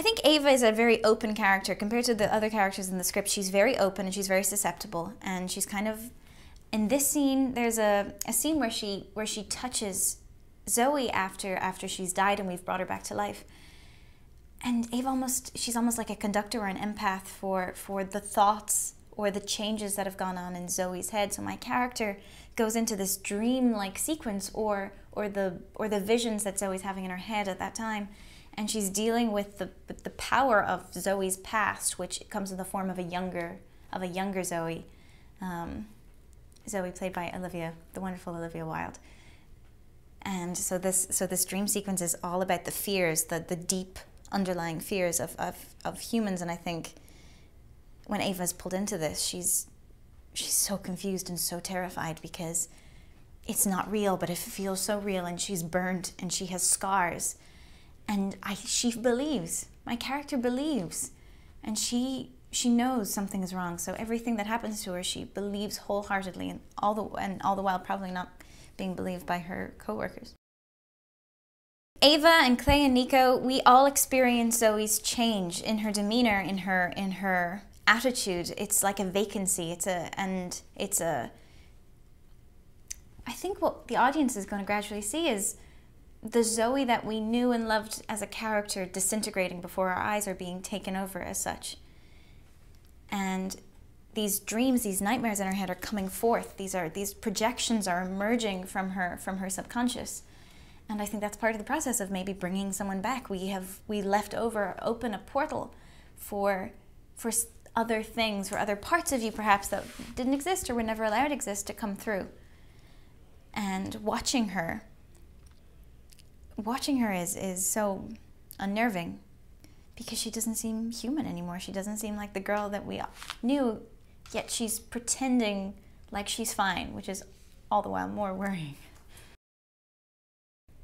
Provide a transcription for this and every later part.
I think Ava is a very open character compared to the other characters in the script. She's very open and she's very susceptible, and she's kind of. In this scene, there's a, a scene where she where she touches Zoe after after she's died and we've brought her back to life. And Ava almost she's almost like a conductor or an empath for for the thoughts or the changes that have gone on in Zoe's head. So my character goes into this dream-like sequence or or the or the visions that Zoe's having in her head at that time and she's dealing with the with the power of Zoe's past, which comes in the form of a younger of a younger Zoe, um, Zoe played by Olivia, the wonderful Olivia Wilde. And so this so this dream sequence is all about the fears, the the deep underlying fears of, of, of humans. And I think when Ava's pulled into this, she's she's so confused and so terrified because it's not real, but it feels so real, and she's burnt and she has scars and I, she believes. My character believes, and she she knows something is wrong. So everything that happens to her, she believes wholeheartedly, and all the and all the while probably not being believed by her coworkers. Ava and Clay and Niko, we all experience Zoe's change in her demeanor, in her in her attitude. It's like a vacancy. It's a and it's a. I think what the audience is going to gradually see is the Zoe that we knew and loved as a character disintegrating before our eyes are being taken over as such. And these dreams, these nightmares in her head are coming forth. These are these projections are emerging from her from her subconscious. And I think that's part of the process of maybe bringing someone back. We have we left over open a portal for for other things, for other parts of you perhaps that didn't exist or were never allowed to exist to come through. And watching her watching her is, is so unnerving because she doesn't seem human anymore. She doesn't seem like the girl that we knew, yet she's pretending like she's fine, which is all the while more worrying.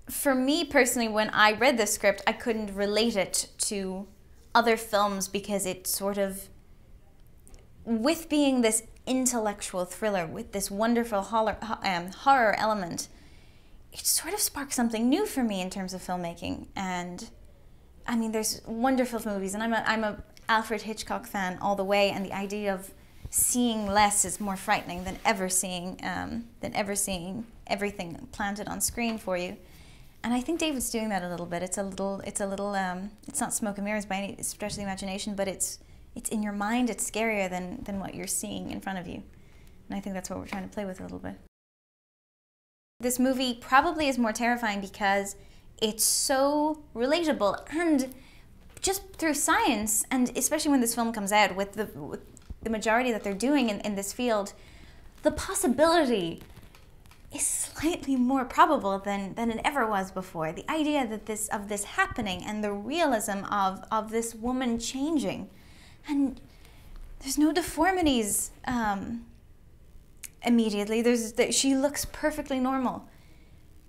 For me personally, when I read the script, I couldn't relate it to other films because it sort of, with being this intellectual thriller, with this wonderful horror, um, horror element, it sort of sparked something new for me in terms of filmmaking. And I mean, there's wonderful movies, and I'm a, I'm a Alfred Hitchcock fan all the way, and the idea of seeing less is more frightening than ever seeing um, than ever seeing everything planted on screen for you. And I think David's doing that a little bit. It's a little, it's a little, um, it's not smoke and mirrors by any stretch of the imagination, but it's, it's in your mind. It's scarier than than what you're seeing in front of you. And I think that's what we're trying to play with a little bit. This movie probably is more terrifying because it's so relatable and just through science, and especially when this film comes out with the, with the majority that they're doing in, in this field, the possibility is slightly more probable than, than it ever was before. The idea that this of this happening and the realism of, of this woman changing. And there's no deformities. Um, immediately. There's that she looks perfectly normal.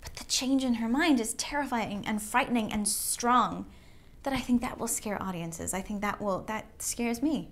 But the change in her mind is terrifying and frightening and strong that I think that will scare audiences. I think that will that scares me.